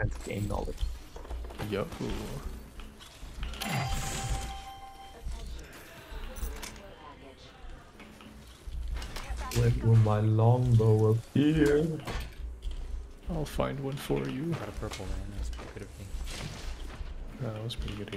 and gain knowledge. Yo. Where will my longbow appear? I'll find one for you. Got a purple man. That's pretty good of me. That was pretty good.